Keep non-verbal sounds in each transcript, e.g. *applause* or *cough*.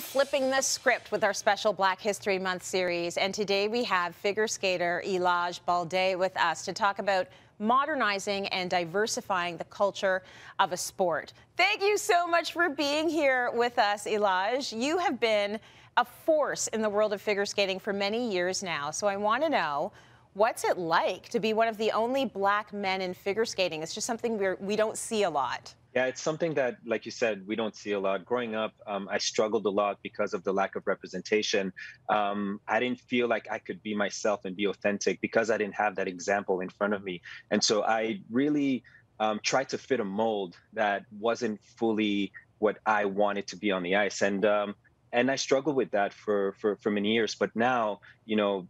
flipping the script with our special Black History Month series, and today we have figure skater Elladj Balde with us to talk about modernizing and diversifying the culture of a sport. Thank you so much for being here with us, Elladj. You have been a force in the world of figure skating for many years now, so I want to know what's it like to be one of the only black men in figure skating? It's just something we're, we don't see a lot. Yeah, it's something that, like you said, we don't see a lot. Growing up, um, I struggled a lot because of the lack of representation. Um, I didn't feel like I could be myself and be authentic because I didn't have that example in front of me. And so I really um, tried to fit a mold that wasn't fully what I wanted to be on the ice. And um, and I struggled with that for, for for many years. But now, you know,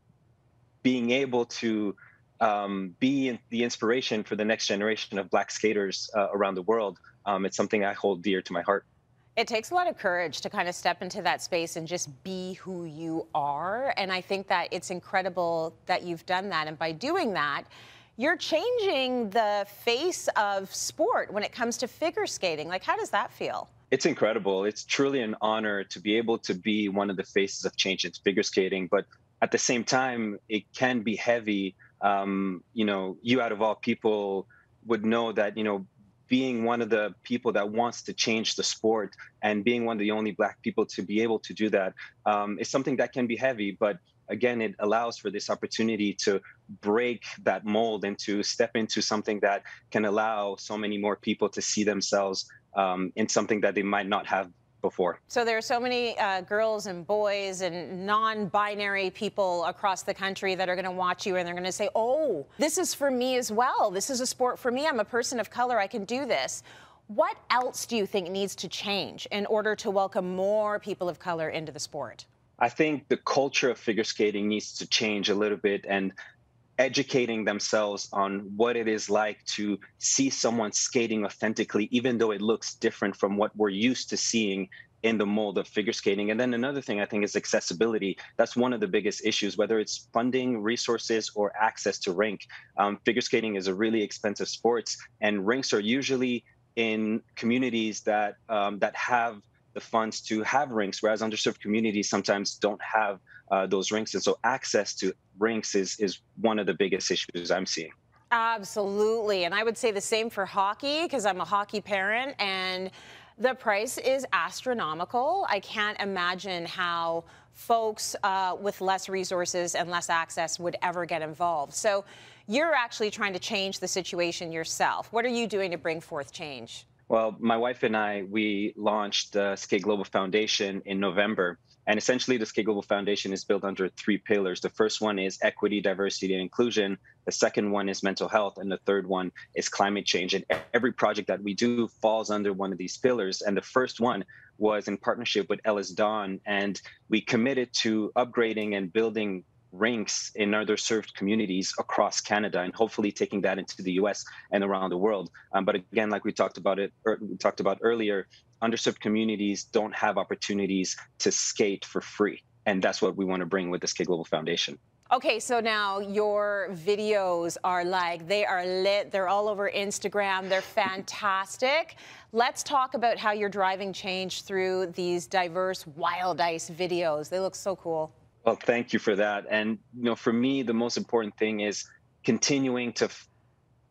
being able to um, be the inspiration for the next generation of black skaters uh, around the world um, it's something I hold dear to my heart. It takes a lot of courage to kind of step into that space and just be who you are. And I think that it's incredible that you've done that. And by doing that, you're changing the face of sport when it comes to figure skating. Like, how does that feel? It's incredible. It's truly an honor to be able to be one of the faces of change in figure skating. But at the same time, it can be heavy. Um, you know, you out of all people would know that, you know, being one of the people that wants to change the sport and being one of the only black people to be able to do that um, is something that can be heavy. But again it allows for this opportunity to break that mold and to step into something that can allow so many more people to see themselves um, in something that they might not have before. So there are so many uh, girls and boys and non-binary people across the country that are going to watch you and they're going to say, oh, this is for me as well. This is a sport for me. I'm a person of color. I can do this. What else do you think needs to change in order to welcome more people of color into the sport? I think the culture of figure skating needs to change a little bit. And educating themselves on what it is like to see someone skating authentically, even though it looks different from what we're used to seeing in the mold of figure skating. And then another thing I think is accessibility. That's one of the biggest issues, whether it's funding, resources, or access to rink. Um, figure skating is a really expensive sport, and rinks are usually in communities that um, that have the funds to have rinks, whereas underserved communities sometimes don't have uh, those rinks. And so access to rinks is, is one of the biggest issues I'm seeing. Absolutely. And I would say the same for hockey because I'm a hockey parent and the price is astronomical. I can't imagine how folks uh, with less resources and less access would ever get involved. So you're actually trying to change the situation yourself. What are you doing to bring forth change? Well, my wife and I, we launched the Skate Global Foundation in November. And essentially, the Skate Global Foundation is built under three pillars. The first one is equity, diversity, and inclusion. The second one is mental health. And the third one is climate change. And every project that we do falls under one of these pillars. And the first one was in partnership with EllisDon. And we committed to upgrading and building rinks in underserved communities across Canada and hopefully taking that into the US and around the world. Um, but again, like we talked about it, er, we talked about earlier, underserved communities don't have opportunities to skate for free. And that's what we want to bring with the Skate Global Foundation. Okay, so now your videos are like, they are lit. They're all over Instagram. They're *laughs* fantastic. Let's talk about how you're driving change through these diverse wild ice videos. They look so cool. Well, thank you for that. And you know, for me, the most important thing is continuing to f-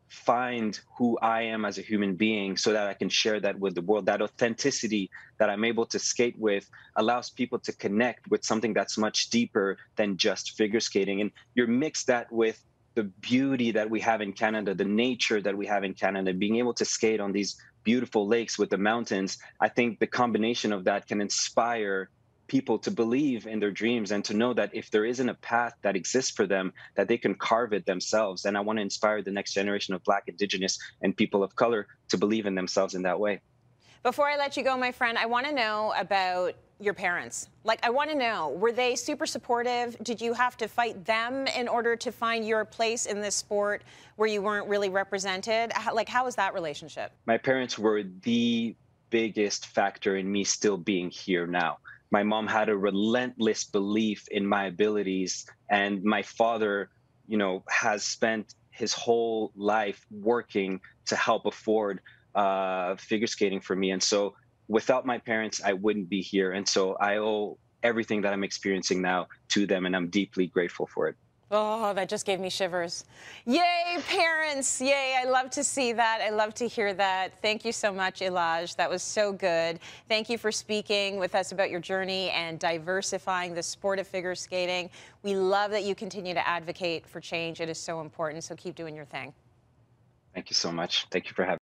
find who I am as a human being so that I can share that with the world. That authenticity that I'm able to skate with allows people to connect with something that's much deeper than just figure skating. And you mix that with the beauty that we have in Canada, the nature that we have in Canada, being able to skate on these beautiful lakes with the mountains. I think the combination of that can inspire people to believe in their dreams and to know that if there isn't a path that exists for them that they can carve it themselves. And i want to inspire the next generation of black indigenous and people of color to believe in themselves in that way. Before i let you go my friend i want to know about your parents. Like i want to know were they super supportive? Did you have to fight them in order to find your place in this sport where you weren't really represented? Like how was that relationship? My parents were the biggest factor in me still being here now my mom had a relentless belief in my abilities and my father you know has spent his whole life working to help afford uh, figure skating for me and so without my parents, I wouldn't be here. And so I owe everything that I'm experiencing now to them, and I'm deeply grateful for it. Oh, that just gave me shivers. Yay, parents. Yay. I love to see that. I love to hear that. Thank you so much, Elladj. That was so good. Thank you for speaking with us about your journey and diversifying the sport of figure skating. We love that you continue to advocate for change. It is so important. So keep doing your thing. Thank you so much. Thank you for having